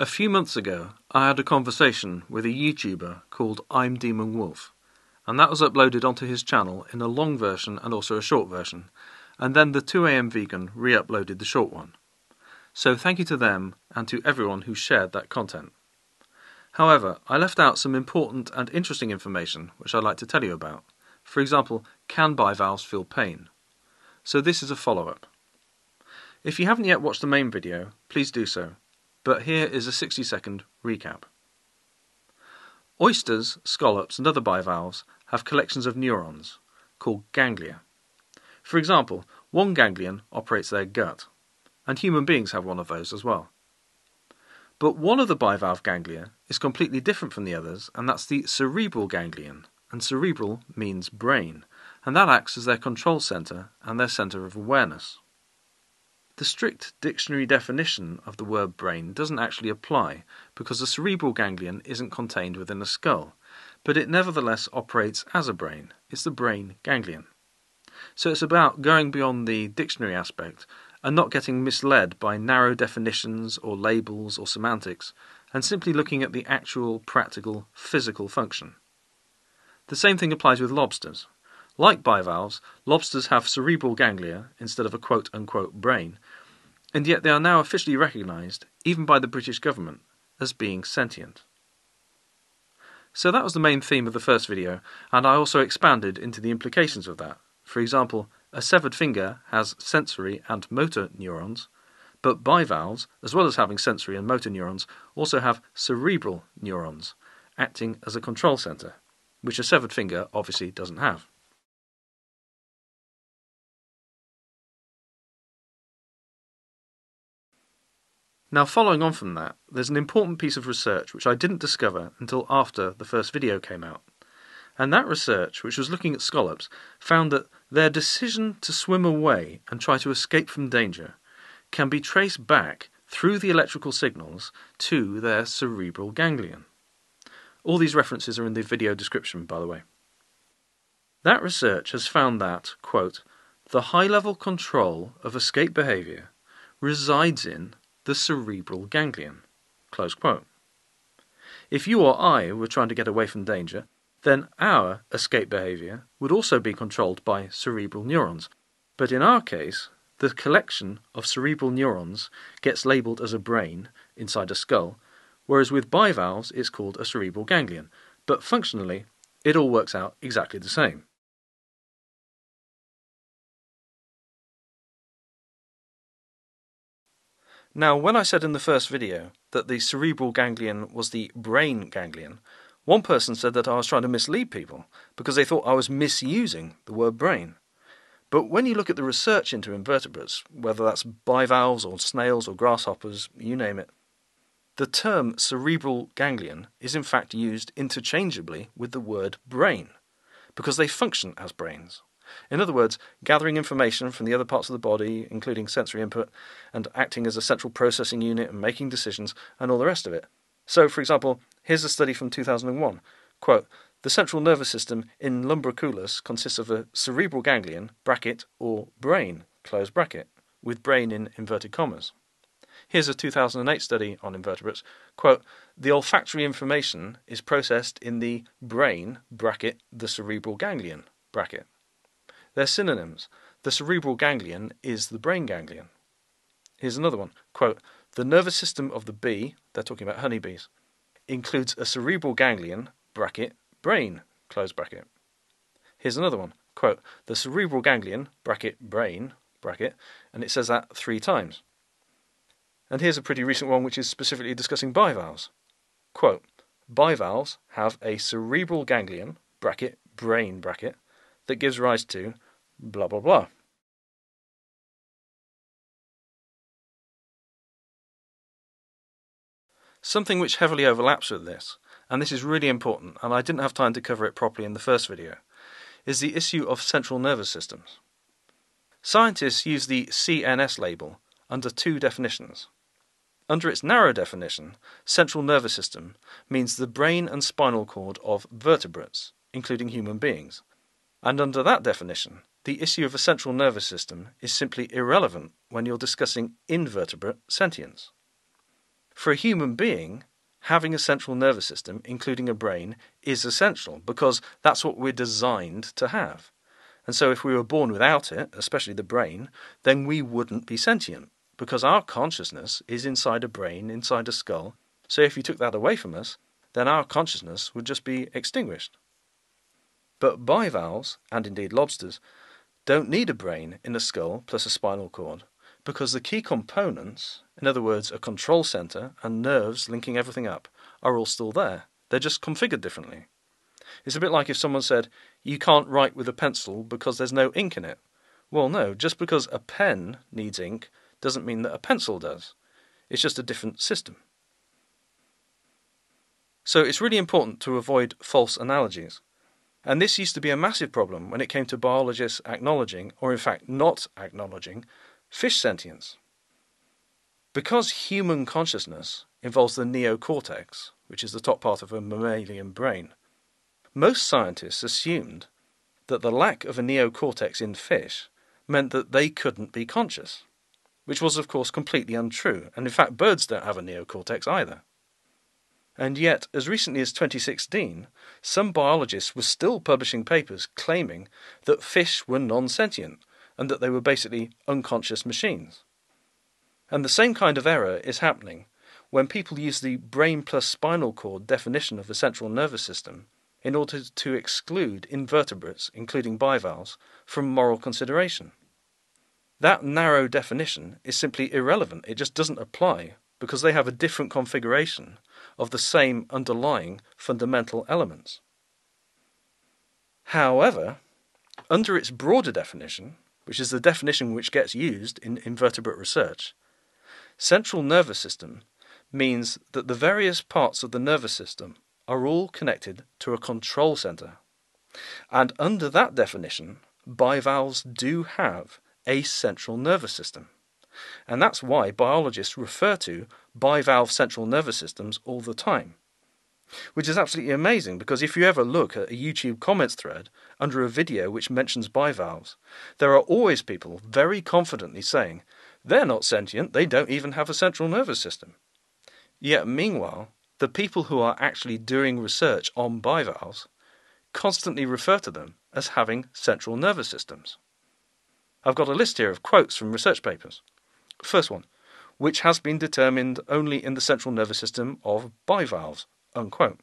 A few months ago, I had a conversation with a YouTuber called I'm Demon Wolf, and that was uploaded onto his channel in a long version and also a short version, and then the 2am vegan re uploaded the short one. So thank you to them and to everyone who shared that content. However, I left out some important and interesting information which I'd like to tell you about. For example, can bivalves feel pain? So this is a follow up. If you haven't yet watched the main video, please do so but here is a 60 second recap. Oysters, scallops, and other bivalves have collections of neurons called ganglia. For example, one ganglion operates their gut, and human beings have one of those as well. But one of the bivalve ganglia is completely different from the others, and that's the cerebral ganglion. And cerebral means brain, and that acts as their control center and their center of awareness. The strict dictionary definition of the word brain doesn't actually apply because the cerebral ganglion isn't contained within a skull, but it nevertheless operates as a brain. It's the brain ganglion. So it's about going beyond the dictionary aspect and not getting misled by narrow definitions or labels or semantics, and simply looking at the actual practical physical function. The same thing applies with lobsters. Like bivalves, lobsters have cerebral ganglia instead of a quote unquote brain, and yet they are now officially recognised, even by the British government, as being sentient. So that was the main theme of the first video, and I also expanded into the implications of that. For example, a severed finger has sensory and motor neurons, but bivalves, as well as having sensory and motor neurons, also have cerebral neurons, acting as a control centre, which a severed finger obviously doesn't have. Now, following on from that, there's an important piece of research which I didn't discover until after the first video came out. And that research, which was looking at scallops, found that their decision to swim away and try to escape from danger can be traced back through the electrical signals to their cerebral ganglion. All these references are in the video description, by the way. That research has found that, quote, the high level control of escape behavior resides in the cerebral ganglion. If you or I were trying to get away from danger, then our escape behavior would also be controlled by cerebral neurons. But in our case, the collection of cerebral neurons gets labeled as a brain inside a skull, whereas with bivalves it's called a cerebral ganglion. But functionally, it all works out exactly the same. Now, when I said in the first video that the cerebral ganglion was the brain ganglion, one person said that I was trying to mislead people because they thought I was misusing the word brain. But when you look at the research into invertebrates, whether that's bivalves or snails or grasshoppers, you name it, the term cerebral ganglion is in fact used interchangeably with the word brain because they function as brains. In other words, gathering information from the other parts of the body, including sensory input, and acting as a central processing unit and making decisions, and all the rest of it. So, for example, here's a study from 2001. Quote, the central nervous system in lumbriculus consists of a cerebral ganglion, bracket, or brain, close bracket, with brain in inverted commas. Here's a 2008 study on invertebrates. Quote, the olfactory information is processed in the brain, bracket, the cerebral ganglion, bracket. They're synonyms. The cerebral ganglion is the brain ganglion. Here's another one. Quote, the nervous system of the bee, they're talking about honeybees, includes a cerebral ganglion, bracket, brain, close bracket. Here's another one. Quote, the cerebral ganglion, bracket, brain, bracket, and it says that three times. And here's a pretty recent one which is specifically discussing bivalves. Quote, bivalves have a cerebral ganglion, bracket, brain, bracket, that gives rise to blah blah blah. Something which heavily overlaps with this, and this is really important, and I didn't have time to cover it properly in the first video, is the issue of central nervous systems. Scientists use the CNS label under two definitions. Under its narrow definition, central nervous system means the brain and spinal cord of vertebrates, including human beings, and under that definition, the issue of a central nervous system is simply irrelevant when you're discussing invertebrate sentience. For a human being, having a central nervous system, including a brain, is essential because that's what we're designed to have. And so, if we were born without it, especially the brain, then we wouldn't be sentient because our consciousness is inside a brain, inside a skull. So, if you took that away from us, then our consciousness would just be extinguished. But bivalves, and indeed lobsters, don't need a brain in a skull plus a spinal cord because the key components, in other words, a control center and nerves linking everything up, are all still there. They're just configured differently. It's a bit like if someone said, You can't write with a pencil because there's no ink in it. Well, no, just because a pen needs ink doesn't mean that a pencil does. It's just a different system. So it's really important to avoid false analogies. And this used to be a massive problem when it came to biologists acknowledging, or in fact not acknowledging, fish sentience. Because human consciousness involves the neocortex, which is the top part of a mammalian brain, most scientists assumed that the lack of a neocortex in fish meant that they couldn't be conscious, which was, of course, completely untrue, and in fact, birds don't have a neocortex either. And yet, as recently as 2016, some biologists were still publishing papers claiming that fish were non sentient and that they were basically unconscious machines. And the same kind of error is happening when people use the brain plus spinal cord definition of the central nervous system in order to exclude invertebrates, including bivalves, from moral consideration. That narrow definition is simply irrelevant. It just doesn't apply because they have a different configuration of the same underlying fundamental elements. However, under its broader definition, which is the definition which gets used in invertebrate research, central nervous system means that the various parts of the nervous system are all connected to a control center. And under that definition, bivalves do have a central nervous system. And that's why biologists refer to bivalve central nervous systems all the time. Which is absolutely amazing because if you ever look at a YouTube comments thread under a video which mentions bivalves, there are always people very confidently saying, they're not sentient, they don't even have a central nervous system. Yet, meanwhile, the people who are actually doing research on bivalves constantly refer to them as having central nervous systems. I've got a list here of quotes from research papers. First one, which has been determined only in the central nervous system of bivalves, unquote.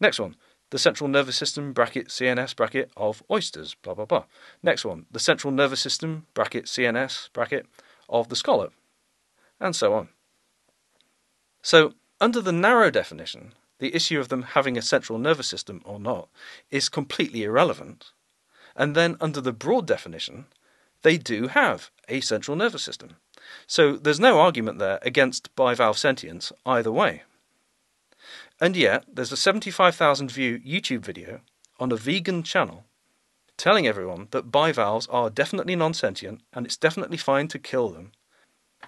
Next one, the central nervous system bracket CNS bracket of oysters, blah blah blah. Next one, the central nervous system bracket CNS bracket of the scallop, and so on. So under the narrow definition, the issue of them having a central nervous system or not is completely irrelevant. And then under the broad definition, they do have a central nervous system. So there's no argument there against bivalve sentience either way. And yet, there's a 75,000 view YouTube video on a vegan channel telling everyone that bivalves are definitely non sentient and it's definitely fine to kill them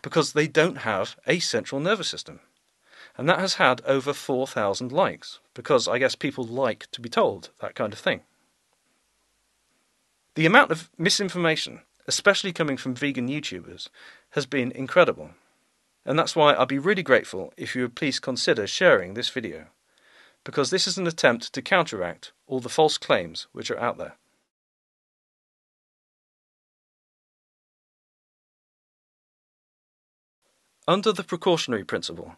because they don't have a central nervous system. And that has had over 4,000 likes, because I guess people like to be told that kind of thing. The amount of misinformation, especially coming from vegan YouTubers, has been incredible. And that's why I'd be really grateful if you would please consider sharing this video, because this is an attempt to counteract all the false claims which are out there. Under the precautionary principle,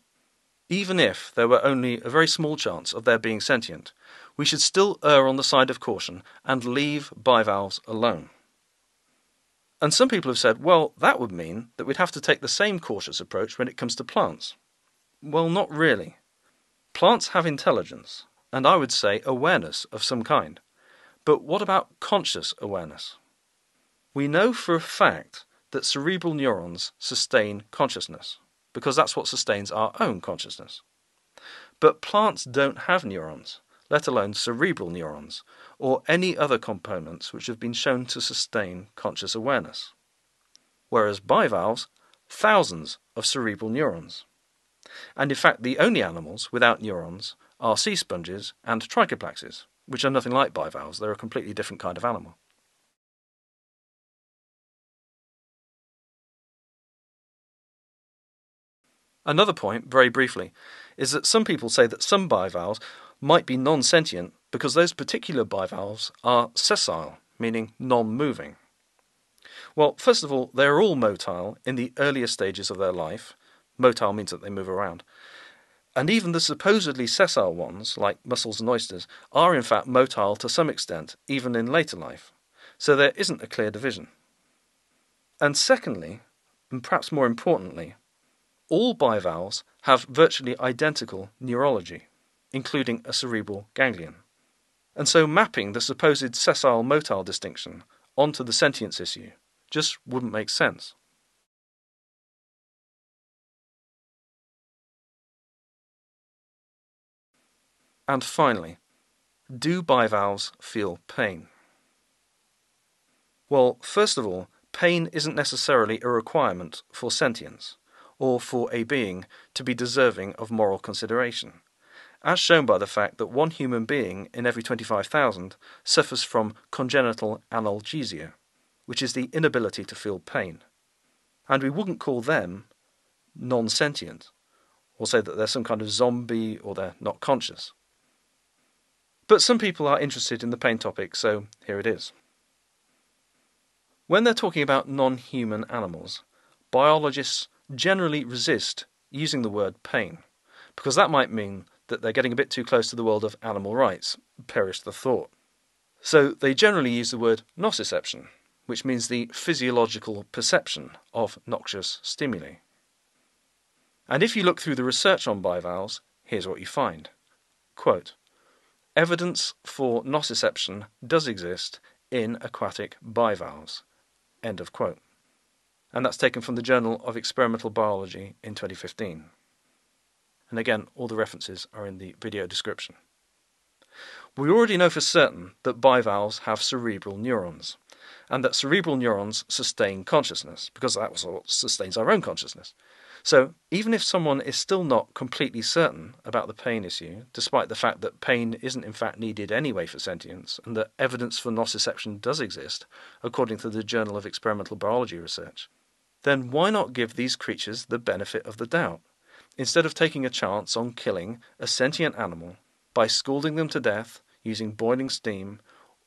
even if there were only a very small chance of their being sentient, we should still err on the side of caution and leave bivalves alone. And some people have said, well, that would mean that we'd have to take the same cautious approach when it comes to plants. Well, not really. Plants have intelligence, and I would say awareness of some kind. But what about conscious awareness? We know for a fact that cerebral neurons sustain consciousness because that's what sustains our own consciousness. But plants don't have neurons, let alone cerebral neurons, or any other components which have been shown to sustain conscious awareness. Whereas bivalves, thousands of cerebral neurons. And in fact, the only animals without neurons are sea sponges and trichoplaxes, which are nothing like bivalves, they're a completely different kind of animal. Another point, very briefly, is that some people say that some bivalves might be non sentient because those particular bivalves are sessile, meaning non moving. Well, first of all, they're all motile in the earlier stages of their life. Motile means that they move around. And even the supposedly sessile ones, like mussels and oysters, are in fact motile to some extent, even in later life. So there isn't a clear division. And secondly, and perhaps more importantly, all bivalves have virtually identical neurology, including a cerebral ganglion. And so mapping the supposed sessile motile distinction onto the sentience issue just wouldn't make sense. And finally, do bivalves feel pain? Well, first of all, pain isn't necessarily a requirement for sentience, or for a being to be deserving of moral consideration, as shown by the fact that one human being in every 25,000 suffers from congenital analgesia which is the inability to feel pain. And we wouldn't call them non sentient, or say that they're some kind of zombie or they're not conscious. But some people are interested in the pain topic, so here it is. When they're talking about non human animals, biologists generally resist using the word pain, because that might mean that they're getting a bit too close to the world of animal rights, perish the thought. So they generally use the word nociception, which means the physiological perception of noxious stimuli. And if you look through the research on bivalves, here's what you find. Quote, Evidence for nociception does exist in aquatic bivalves. End of quote. And that's taken from the Journal of Experimental Biology in 2015. And again, all the references are in the video description. We already know for certain that bivalves have cerebral neurons, and that cerebral neurons sustain consciousness, because that's what sustains our own consciousness. So, even if someone is still not completely certain about the pain issue, despite the fact that pain isn't in fact needed anyway for sentience, and that evidence for nociception does exist, according to the Journal of Experimental Biology Research, then why not give these creatures the benefit of the doubt, instead of taking a chance on killing a sentient animal by scalding them to death using boiling steam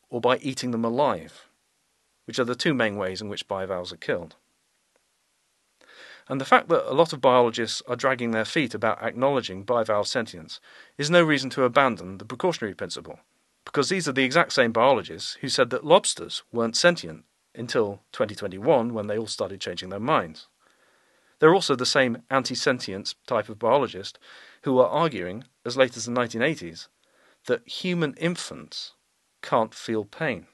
or by eating them alive? which are the two main ways in which bivalves are killed. And the fact that a lot of biologists are dragging their feet about acknowledging bivalve sentience is no reason to abandon the precautionary principle, because these are the exact same biologists who said that lobsters weren't sentient until 2021 when they all started changing their minds. They're also the same anti sentience type of biologist who are arguing, as late as the 1980s, that human infants can't feel pain.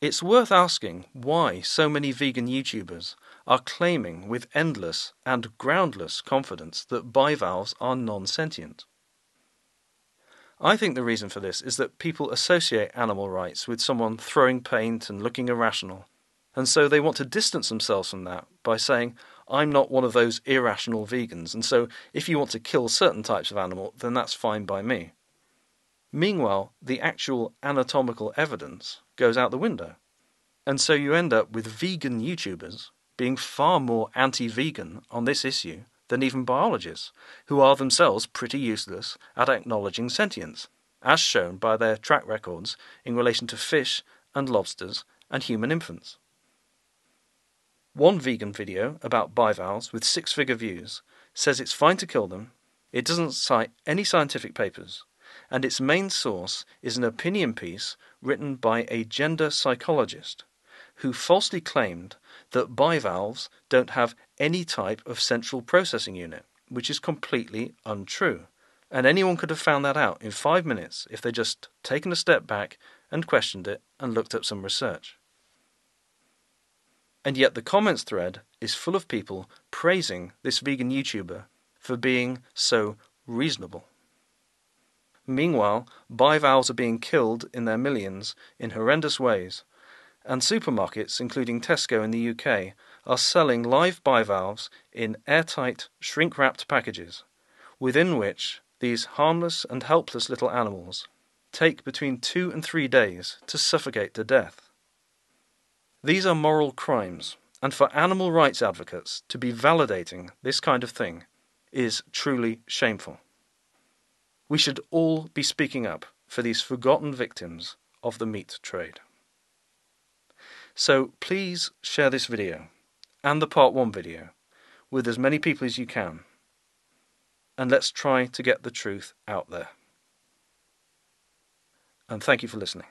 It's worth asking why so many vegan YouTubers are claiming with endless and groundless confidence that bivalves are non sentient. I think the reason for this is that people associate animal rights with someone throwing paint and looking irrational, and so they want to distance themselves from that by saying, I'm not one of those irrational vegans, and so if you want to kill certain types of animal, then that's fine by me. Meanwhile, the actual anatomical evidence goes out the window. And so you end up with vegan YouTubers being far more anti vegan on this issue than even biologists, who are themselves pretty useless at acknowledging sentience, as shown by their track records in relation to fish and lobsters and human infants. One vegan video about bivalves with six figure views says it's fine to kill them, it doesn't cite any scientific papers, and its main source is an opinion piece written by a gender psychologist who falsely claimed that bivalves don't have any type of central processing unit, which is completely untrue. And anyone could have found that out in five minutes if they just taken a step back and questioned it and looked up some research. And yet the comments thread is full of people praising this vegan YouTuber for being so reasonable. Meanwhile, bivalves are being killed in their millions in horrendous ways, and supermarkets, including Tesco in the UK, are selling live bivalves in airtight, shrink wrapped packages, within which these harmless and helpless little animals take between two and three days to suffocate to death. These are moral crimes, and for animal rights advocates to be validating this kind of thing is truly shameful. We should all be speaking up for these forgotten victims of the meat trade. So please share this video and the part 1 video with as many people as you can and let's try to get the truth out there. And thank you for listening.